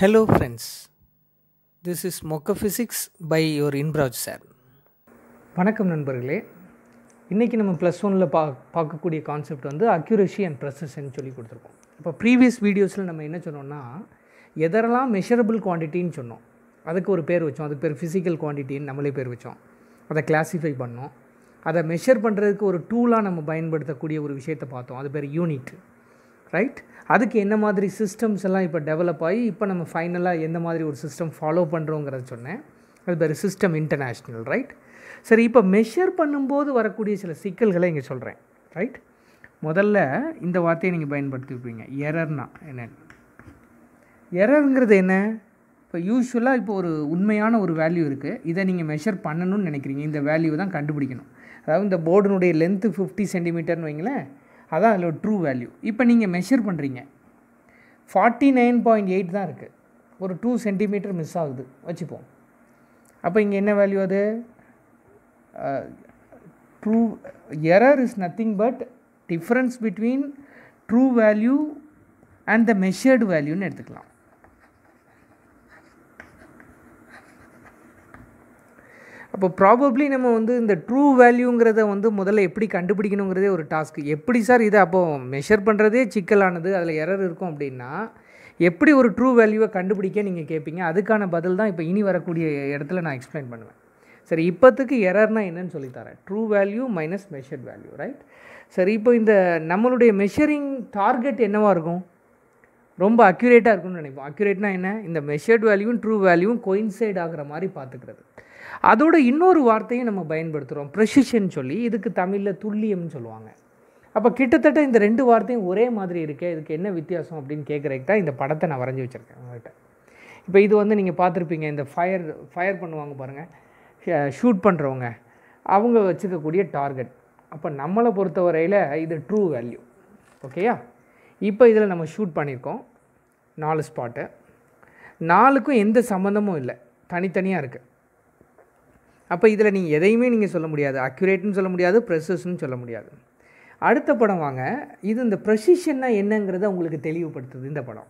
Hello, friends. This is Mocha Physics by your Inbraj sir. வணக்கம் நண்பர்களே. இன்றைக்கி நம்ம ப்ளஸ் ஒனில் பா பார்க்கக்கூடிய கான்செப்ட் வந்து அக்யூரசி அண்ட் ப்ரெசஸ்ன்னு சொல்லி கொடுத்துருக்கோம். இப்போ ப்ரீவியஸ் வீடியோஸில் நம்ம என்ன சொன்னோம்னா எதரெல்லாம் மெஷரபிள் குவான்டிட்டின்னு சொன்னோம். அதுக்கு ஒரு பேர் வச்சோம். அதுக்கு பேர் ஃபிசிக்கல் குவான்டிட்டின்னு நம்மளே பேர் வச்சோம். அதை கிளாஸிஃபை பண்ணோம். அதை மெஷர் பண்ணுறதுக்கு ஒரு டூலாக நம்ம பயன்படுத்தக்கூடிய ஒரு விஷயத்தை பார்த்தோம். அது பேர் யூனிட் ரைட் அதுக்கு என்ன மாதிரி சிஸ்டம்ஸ் எல்லாம் இப்போ டெவலப் ஆகி இப்போ நம்ம ஃபைனலாக எந்த மாதிரி ஒரு சிஸ்டம் ஃபாலோ பண்ணுறோங்கிறத சொன்னேன். அது பேர் சிஸ்டம் இன்டர்நேஷ்னல் ரைட் சரி இப்போ மெஷர் பண்ணும்போது வரக்கூடிய சில சிக்கல்களை இங்கே சொல்கிறேன் ரைட் முதல்ல இந்த வார்த்தையை நீங்கள் பயன்படுத்திருப்பீங்க எரர்னா என்னென்னு எரருங்கிறது என்ன? இப்போ யூஸ்வலாக இப்போ ஒரு உண்மையான ஒரு வேல்யூ இருக்குது இதை நீங்கள் மெஷர் பண்ணணும்னு நினைக்கிறீங்க. இந்த வேல்யூ தான் கண்டுபிடிக்கணும். அதாவது இந்த போர்டினுடைய லென்த்து ஃபிஃப்டி சென்டிமீட்டர்னு வைங்களேன். அதான் அதில் ட்ரூ வேல்யூ இப்போ நீங்கள் மெஷர் பண்ணுறீங்க ஃபார்ட்டி நைன் பாயிண்ட் எயிட் தான் இருக்குது ஒரு டூ சென்டிமீட்டர் மிஸ் ஆகுது. வச்சுப்போம். அப்போ இங்கே என்ன வேல்யூ அது? True error is nothing but difference between true value and the measured வேல்யூன்னு எடுத்துக்கலாம். அப்போ ப்ராபப்ளி நம்ம வந்து இந்த ட்ரூ வேல்யூங்கிறத வந்து முதல்ல எப்படி கண்டுபிடிக்கணுங்கிறதே ஒரு டாஸ்க்கு எப்படி சார் இதை அப்போது மெஷர் பண்ணுறதே சிக்கலானது அதில் எரர் இருக்கும் அப்படின்னா எப்படி ஒரு ட்ரூ வேல்யூவை கண்டுபிடிக்க நீங்கள் கேட்பீங்க அதுக்கான பதில் தான் இப்போ இனி வரக்கூடிய இடத்துல நான் எக்ஸ்பிளைன் பண்ணுவேன். சரி இப்போத்துக்கு எரர்னால் என்னன்னு சொல்லித்தரேன் true value minus measured value right சரி இப்போ இந்த நம்மளுடைய மெஷரிங் டார்கெட் என்னவாக இருக்கும்? ரொம்ப அக்யூரேட்டாக இருக்கும்னு நினைப்போம். அக்யூரேட்னா என்ன? இந்த மெஷர்ட் வேல்யூவும் ட்ரூ வேல்யூவும் கோயின்சைட் ஆகிற மாதிரி பார்த்துக்கிறது. அதோட இன்னொரு வார்த்தையும் நம்ம பயன்படுத்துகிறோம் ப்ரெசிஷன் சொல்லி இதுக்கு தமிழில் துல்லியம்னு சொல்லுவாங்க. அப்போ கிட்டத்தட்ட இந்த ரெண்டு வார்த்தையும் ஒரே மாதிரி இருக்கே இதுக்கு என்ன வித்தியாசம் அப்படின்னு கேட்குறதுக்கு இந்த படத்தை நான் வரைஞ்சி வச்சுருக்கேன் உங்கள்கிட்ட இப்போ இது வந்து நீங்கள் பார்த்துருப்பீங்க இந்த ஃபயர் ஃபயர் பண்ணுவாங்க பாருங்கள் ஷூட் பண்ணுறவங்க அவங்க வச்சுக்கக்கூடிய டார்கெட் அப்போ நம்மளை பொறுத்த வரையில் இது ட்ரூ வேல்யூ ஓகேயா இப்போ இதில் நம்ம ஷூட் பண்ணியிருக்கோம் நாலு ஸ்பாட்டு நாலுக்கும் எந்த சம்மந்தமும் இல்லை. தனித்தனியாக இருக்குது அப்போ இதில் நீங்கள் எதையுமே நீங்கள் சொல்ல முடியாது. அக்யூரேட்னு சொல்ல முடியாது ப்ரெசஸ்ன்னு சொல்ல முடியாது. அடுத்த படம் வாங்க. இது இந்த ப்ரெசிஷன்னா என்னங்கிறத உங்களுக்கு தெளிவுபடுத்துது இந்த படம்.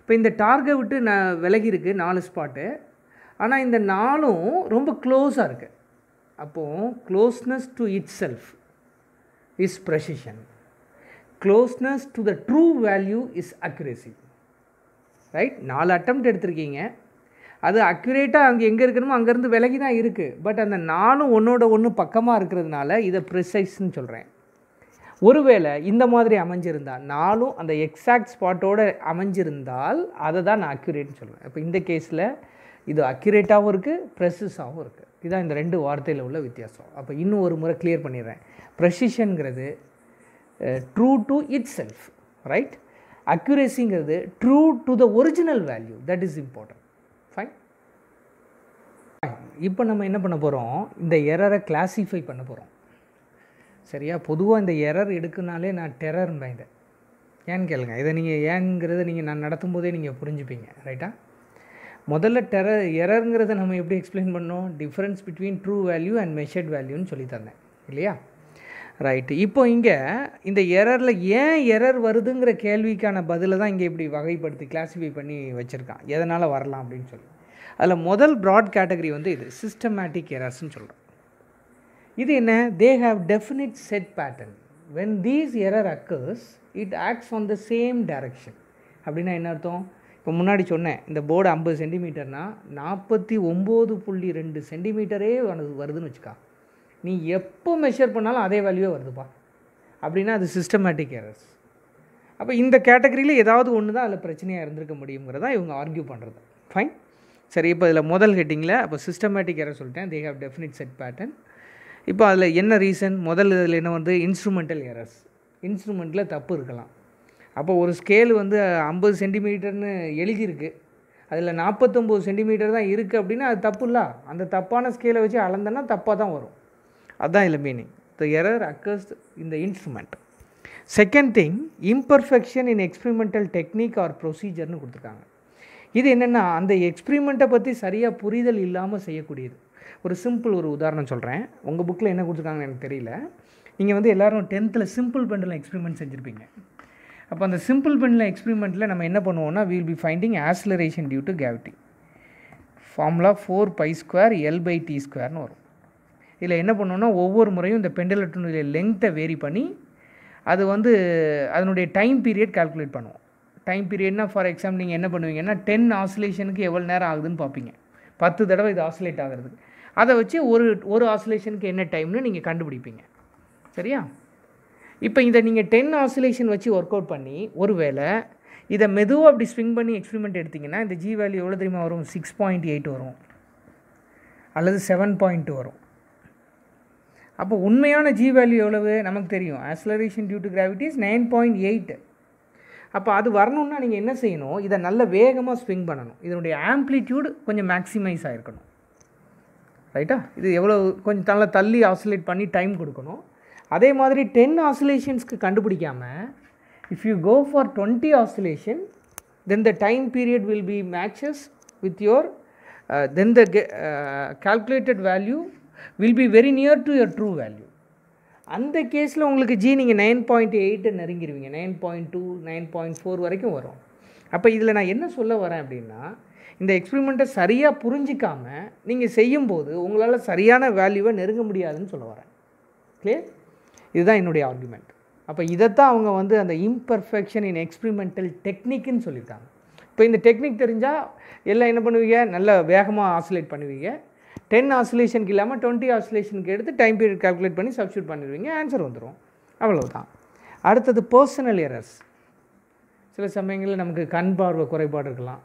இப்போ இந்த டார்கை விட்டு நான் விலகி இருக்குது நாலு ஸ்பாட்டு ஆனால் இந்த நாலும் ரொம்ப க்ளோஸாக இருக்குது அப்போது closeness to itself is precision closeness to the true value is accuracy right நாலு அட்டம் எடுத்திருக்கீங்க. அது அக்யூரேட்டாக அங்கே எங்கே இருக்கணுமோ அங்கேருந்து விலகி தான் இருக்குது பட் அந்த நானும் ஒன்றோட ஒன்று பக்கமாக இருக்கிறதுனால இதை ப்ரிசைஸ்ன்னு சொல்கிறேன் ஒருவேளை இந்த மாதிரி அமைஞ்சிருந்தால் நாலும் அந்த எக்ஸாக்ட் ஸ்பாட்டோடு அமைஞ்சிருந்தால் அதை தான் நான் அக்யூரேட்னு சொல்லுவேன் இப்போ இந்த கேஸில் இது அக்யூரேட்டாகவும் இருக்குது ப்ரெசஸாகவும் இருக்குது இதுதான் இந்த ரெண்டு வார்த்தையில் உள்ள வித்தியாசம். அப்போ இன்னும் ஒரு முறை கிளியர் பண்ணிடுறேன். ப்ரெசிஷனுங்கிறது true to itself right அக்யூரேசிங்கிறது true to the original value that is important இப்போ நம்ம என்ன பண்ண போகிறோம் இந்த எரரை கிளாஸிஃபை பண்ண போகிறோம் சரியா? பொதுவாக இந்த எரர் எடுக்குனாலே நான் டெரர் பயந்தேன் ஏன்னு கேளுங்க. இதை நீங்கள் ஏங்கிறத நீங்கள் நான் நடத்தும் போதே நீங்கள் புரிஞ்சுப்பீங்க. ரைட்டா முதல்ல டெரர் எரருங்கிறத நம்ம எப்படி எக்ஸ்பிளைன் பண்ணோம்? Difference between true value and measured வேல்யூன்னு சொல்லி தந்தேன். இல்லையா? ரைட்டு இப்போ இங்கே இந்த எரரில் ஏன் எரர் வருதுங்கிற கேள்விக்கான பதிலை தான் இங்கே இப்படி வகைப்படுத்தி கிளாஸிஃபை பண்ணி வச்சுருக்கான். எதனால் வரலாம் அப்படின்னு சொல்லி. அதில் முதல் ப்ராட் கேட்டகரி வந்து இது சிஸ்டமேட்டிக் எரர்ஸ்ன்னு சொல்கிறோம் இது என்ன? They have definite set pattern when these error occurs it acts on the same direction அப்படின்னா என்ன அர்த்தம்? இப்போ முன்னாடி சொன்னேன் இந்த போர்டு ஐம்பது சென்டிமீட்டர்னால் நாற்பத்தி ஒம்பது புள்ளி ரெண்டு சென்டிமீட்டரே வருதுன்னு வச்சுக்கா. நீ எப்போ மெஷர் பண்ணாலும் அதே வேல்யூவே வருதுப்பா. அப்படின்னா அது சிஸ்டமேட்டிக் எரர்ஸ் அப்போ இந்த கேட்டகரியில் ஏதாவது ஒன்று தான் அதில் பிரச்சனையாக இருந்திருக்க முடியுங்கிறதா இவங்க ஆர்கியூ பண்ணுறது ஃபைன் சரி இப்போ இதில் முதல் ஹெட்டிங்கில் அப்போ சிஸ்டமேட்டிக் எரர் சொல்லிட்டேன். They have definite set pattern இப்போ அதில் என்ன ரீசன் முதல் இதில் என்ன வந்து? இன்ஸ்ட்ருமெண்டல் எரர்ஸ் இன்ஸ்ட்ருமெண்ட்டில் தப்பு இருக்கலாம். அப்போ ஒரு ஸ்கேல் வந்து ஐம்பது சென்டிமீட்டர்னு எழுதியிருக்கு. அதில் நாற்பத்தொம்போது சென்டிமீட்டர் தான் இருக்குது அப்படின்னா அது தப்பு இல்லை. அந்த தப்பான ஸ்கேலை வச்சு அளந்தனா தப்பாக தான் வரும். அதுதான் இதில் மீனிங் த எரர் அக்கர்ஸ் இந்த instrument second thing imperfection in experimental technique or ப்ரொசீஜர்னு கொடுத்துருக்காங்க. இது என்னென்னா அந்த எக்ஸ்பிரிமெண்ட்டை பற்றி சரியாக புரிதல் இல்லாமல் செய்யக்கூடியது. ஒரு சிம்பிள் ஒரு உதாரணம் சொல்கிறேன் உங்கள் புக்கில் என்ன கொடுத்துருக்காங்கன்னு எனக்கு தெரியல. நீங்கள் வந்து எல்லோரும் டென்த்தில் சிம்பிள் பெண்டில் எக்ஸ்பிரிமெண்ட் செஞ்சுருப்பீங்க. அப்போ அந்த சிம்பிள் பெண்டில் எக்ஸ்பிரிமெண்ட்டில் நம்ம என்ன பண்ணுவோம்னா will be finding acceleration due to gravity formula four pi square L by T ஸ்கொயர்னு வரும். இதில் என்ன பண்ணுவோம்னா ஒவ்வொரு முறையும் இந்த பெண்டலட்டினுடைய லெங்க்த்தை வேரி பண்ணி அது வந்து அதனுடைய டைம் பீரியட் கால்குலேட் பண்ணுவோம். டைம் பீரியட்னா ஃபார் எக்ஸாம்பிள் நீங்கள் என்ன பண்ணுவீங்கன்னா டென் ஆசிலேஷனுக்கு எவ்வளோ நேரம் ஆகுதுன்னு பார்ப்பீங்க. பத்து தடவை இது ஆசிலேட் ஆகிறதுக்கு. அதை வச்சு ஒரு ஒரு ஆசிலேஷனுக்கு என்ன டைம்னு நீங்கள் கண்டுபிடிப்பீங்க. சரியா? இப்போ இதை நீங்கள் டென் ஆசிலேஷன் வச்சு ஒர்க் அவுட் பண்ணி ஒருவேளை இதை மெதுவாக அப்படி ஸ்விங் பண்ணி எக்ஸ்பிரிமெண்ட் எடுத்திங்கன்னா இந்த ஜி வேல்யூ எவ்வளோ தெரியுமா வரும்? சிக்ஸ் பாயிண்ட் எயிட் வரும். அல்லது செவன் பாயிண்ட் வரும். அப்போ உண்மையான ஜி வேல்யூ எவ்வளவு? நமக்கு தெரியும். Acceleration due to gravity's nine point eight அப்போ அது வரணும்னா நீங்கள் என்ன செய்யணும்? இதை நல்ல வேகமாக ஸ்விங் பண்ணணும். இதனுடைய ஆம்ப்ளிடியூடு கொஞ்சம் மேக்ஸிமைஸ் ஆகிருக்கணும் ரைட்டா இது எவ்வளோ கொஞ்சம் நல்லா தள்ளி ஆசிலேட் பண்ணி டைம் கொடுக்கணும். அதே மாதிரி டென் ஆசிலேஷன்ஸ்க்கு கண்டுபிடிக்காமல் if you go for twenty oscillation then the time period will be matches with your then the calculated value will be very near to your true value அந்த கேஸில் உங்களுக்கு ஜி நீங்கள் nine point எயிட்டை நெருங்கிடுவீங்க nine point two nine point four வரைக்கும் வரும். அப்போ இதில் நான் என்ன சொல்ல வரேன் அப்படின்னா இந்த எக்ஸ்பிரிமெண்ட்டை சரியாக புரிஞ்சிக்காமல் நீங்கள் செய்யும்போது உங்களால் சரியான வேல்யூவை நெருங்க முடியாதுன்னு சொல்ல வரேன். கிளியர் இதுதான் என்னுடைய ஆர்குமெண்ட் அப்போ இதைத்தான் அவங்க வந்து அந்த இம்பர்ஃபெக்ஷன் இன் எக்ஸ்பிரிமெண்டல் டெக்னிக்குன்னு சொல்லியிருக்காங்க. இப்போ இந்த டெக்னிக் தெரிஞ்சால் எல்லாம் என்ன பண்ணுவீங்க? நல்ல வேகமாக ஆசிலேட் பண்ணுவீங்க. டென் ஆசிலேஷனுக்கு இல்லாமல் டுவெண்ட்டி ஆசிலேஷனுக்கு எடுத்து டைம் பீரியட் கால்குலேட் பண்ணி சப்ஸ்டியூட் பண்ணிடுவீங்க ஆன்சர் வந்துடும் அவ்வளவுதான். அடுத்தது பர்சனல் எரர்ஸ் சில சமயங்களில் நமக்கு கண் பார்வை குறைபாடு இருக்கலாம்.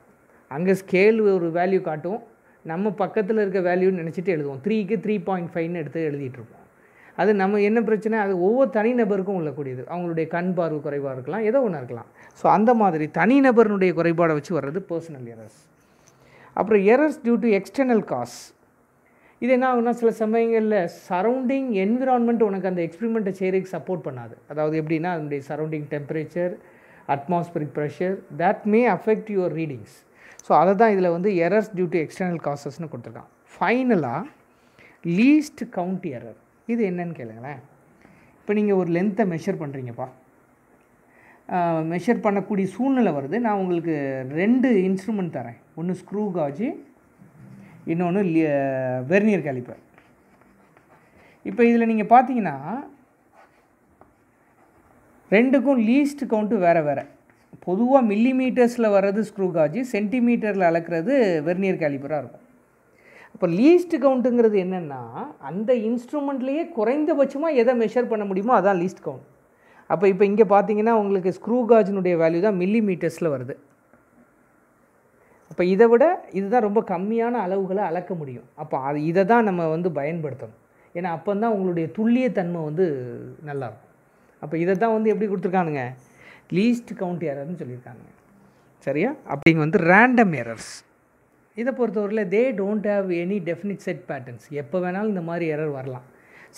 அங்கே ஸ்கேல் ஒரு வேல்யூ காட்டும். நம்ம பக்கத்தில் இருக்க வேல்யூன்னு நினச்சிட்டு எழுதுவோம். த்ரீக்கு த்ரீ பாயிண்ட் ஃபைவ்னு எடுத்து எழுதிட்டு இருப்போம். அது நம்ம என்ன பிரச்சனை? அது ஒவ்வொரு தனிநபருக்கும் உள்ளக்கூடியது. அவங்களுடைய கண் பார்வை குறைபாடு இருக்கலாம். ஏதோ ஒன்று இருக்கலாம். ஸோ அந்த மாதிரி தனிநபருடைய குறைபாடை வச்சு வர்றது பர்சனல் எரர்ஸ் அப்புறம் errors due to external cause இது என்ன ஆகுனா சில சமயங்களில் சரௌண்டிங் என்விரான்மெண்ட் உனக்கு அந்த எக்ஸ்பிரிமெண்ட்டை செய்கிறதுக்கு சப்போர்ட் பண்ணாது. அதாவது எப்படின்னா அதனுடைய surrounding temperature atmospheric pressure that may affect your readings so அதை தான் இதில் வந்து எரர்ஸ் டியூ டு எக்ஸ்டர்னல் காசஸ்னு கொடுத்துருக்கான். ஃபைனலாக லீஸ்ட் கவுண்ட் எரர் இது என்னன்னு கேளுங்களேன். இப்போ நீங்கள் ஒரு லென்த்தை மெஷர் பண்ணுறீங்கப்பா மெஷர் பண்ணக்கூடிய சூழ்நிலை வருது. நான் உங்களுக்கு ரெண்டு இன்ஸ்ட்ருமெண்ட் தரேன். ஒன்று ஸ்க்ரூ காஜி இன்னொன்று வெர்னியர் கேலிப்பர். இப்போ இதில் நீங்கள் பார்த்தீங்கன்னா ரெண்டுக்கும் லீஸ்ட் கவுண்ட்டு வேறு வேறு. பொதுவாக மில்லி மீட்டர்ஸில் வர்றது ஸ்க்ரூ காஜி சென்டிமீட்டரில் அளக்கிறது வெர்னியர் கேலிப்பராக இருக்கும். அப்போ லீஸ்ட் கவுண்ட்டுங்கிறது என்னென்னா அந்த இன்ஸ்ட்ருமெண்ட்லேயே குறைந்தபட்சமாக எதை மெஷர் பண்ண முடியுமோ அதான் லீஸ்ட் கவுண்ட் அப்போ இப்போ இங்கே பார்த்தீங்கன்னா உங்களுக்கு ஸ்க்ரூ காஜினுடைய வேல்யூ தான் மில்லி மீட்டர்ஸில் வருது. அப்போ இதை விட இதுதான் ரொம்ப கம்மியான அளவுகளை அளக்க முடியும். அப்போ அது இதை தான் நம்ம வந்து பயன்படுத்தணும். ஏன்னா அப்போ தான் உங்களுடைய துல்லியத்தன்மை வந்து நல்லாயிருக்கும். அப்போ இதை தான் வந்து எப்படி கொடுத்துருக்கானுங்க? லீஸ்ட் கவுண்ட் எரர்னு சொல்லியிருக்காங்க சரியா? அப்படிங்க வந்து ரேண்டம் எரர்ஸ் இதை பொறுத்தவரையில் they don't have any definite set patterns எப்போ வேணாலும் இந்த மாதிரி எரர் வரலாம்.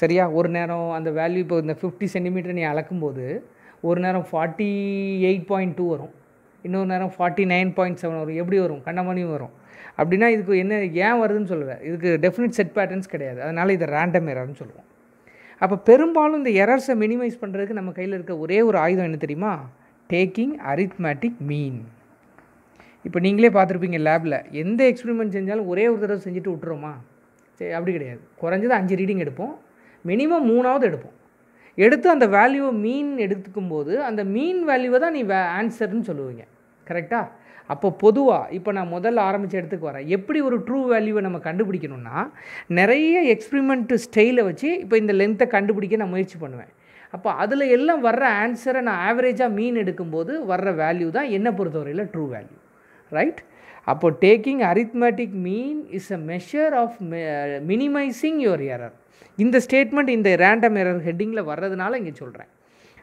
சரியா? ஒரு நேரம் அந்த வேல்யூ இப்போ இந்த ஃபிஃப்டி சென்டிமீட்டர் நீ அளக்கும்போது ஒரு நேரம் ஃபார்ட்டி எயிட் பாயிண்ட் டூ வரும். இன்னொரு நேரம் ஃபார்ட்டி நைன் பாயிண்ட் செவன் வரும். எப்படி வரும்? கண்டமணியும் வரும். அப்படின்னா இதுக்கு என்ன ஏன் வருதுன்னு சொல்லுவேன். இதுக்கு டெஃபினிட் செட் பேட்டர்ன்ஸ் கிடையாது. அதனால் இதை ரேண்டம் எரர்னு சொல்லுவோம். அப்போ பெரும்பாலும் இந்த எரர்ஸை மினிமைஸ் பண்ணுறதுக்கு நம்ம கையில் இருக்க ஒரே ஒரு ஆயுதம் என்ன தெரியுமா? டேக்கிங் அரித்மேட்டிக் மீன் இப்போ நீங்களே பார்த்துருப்பீங்க லேபில் எந்த எக்ஸ்பெரிமெண்ட் செஞ்சாலும் ஒரே ஒரு தடவை செஞ்சுட்டு விட்டுறோமா சரி அப்படி கிடையாது. குறைஞ்சது அஞ்சு ரீடிங் எடுப்போம். மினிமம் மூணாவது எடுப்போம். எடுத்து அந்த வேல்யூவை மீன் எடுத்துக்கும்போது அந்த மீன் வேல்யூவை தான் நீ வே ஆன்சர்னு சொல்லுவீங்க. கரெக்டாக அப்போ பொதுவாக இப்போ நான் முதல்ல ஆரம்பித்த இடத்துக்கு வரேன். எப்படி ஒரு ட்ரூ வேல்யூவை நம்ம கண்டுபிடிக்கணும்னா நிறைய எக்ஸ்பிரிமெண்ட் ஸ்டைலை வச்சு இப்போ இந்த லென்த்தை கண்டுபிடிக்க நான் முயற்சி பண்ணுவேன். அப்போ அதில் எல்லாம் வர்ற ஆன்சரை நான் ஆவரேஜாக மீன் எடுக்கும்போது வர்ற வேல்யூ தான் என்னை பொறுத்தவரையில் ட்ரூ வேல்யூ ரைட் அப்போ taking arithmetic mean is a measure of minimising your error இந்த ஸ்டேட்மெண்ட் இந்த ரேண்டம் எரர் ஹெட்டிங்கில் வர்றதுனால இங்கே சொல்கிறேன்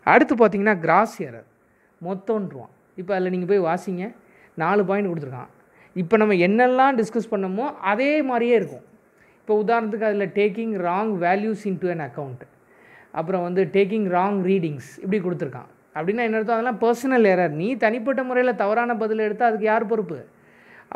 அடுத்து பார்த்தீங்கன்னா கிராஸ் எரர் மொத்தம்ன்றுவான். இப்போ அதில் நீங்கள் போய் வாசிங்க. நாலு பாயிண்ட் கொடுத்துருக்கான். இப்போ நம்ம என்னெல்லாம் டிஸ்கஸ் பண்ணமோ அதே மாதிரியே இருக்கும். இப்போ உதாரணத்துக்கு அதில் taking wrong values into an account அப்புறம் வந்து டேக்கிங் ராங் ரீடிங்ஸ் இப்படி கொடுத்துருக்கான். அப்படின்னா என்ன அர்த்தம்? அதெல்லாம் பர்சனல் எரர் நீ தனிப்பட்ட முறையில் தவறான பதில் எடுத்தால் அதுக்கு யார் பொறுப்பு?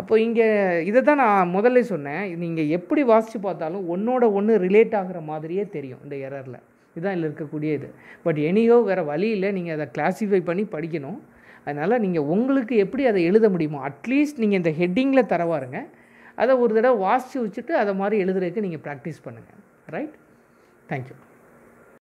அப்போ இங்கே இதை தான் நான் முதல்ல சொன்னேன். நீங்கள் எப்படி வாசித்து பார்த்தாலும் ஒன்றோட ஒன்று ரிலேட் ஆகிற மாதிரியே தெரியும் இந்த எரரில் இதுதான் இதில் இருக்கக்கூடிய இது. பட் எனியோ வேறு வழியில் நீங்கள் அதை கிளாஸிஃபை பண்ணி படிக்கணும். அதனால் நீங்கள் உங்களுக்கு எப்படி அதை எழுத முடியுமோ அட்லீஸ்ட் நீங்கள் இந்த ஹெட்டிங்கில் தரவாருங்க. அதை ஒரு தடவை வாசித்து வச்சுட்டு அதை மாதிரி எழுதுறதுக்கு நீங்கள் ப்ராக்டிஸ் பண்ணுங்கள் ரைட் தேங்க்யூ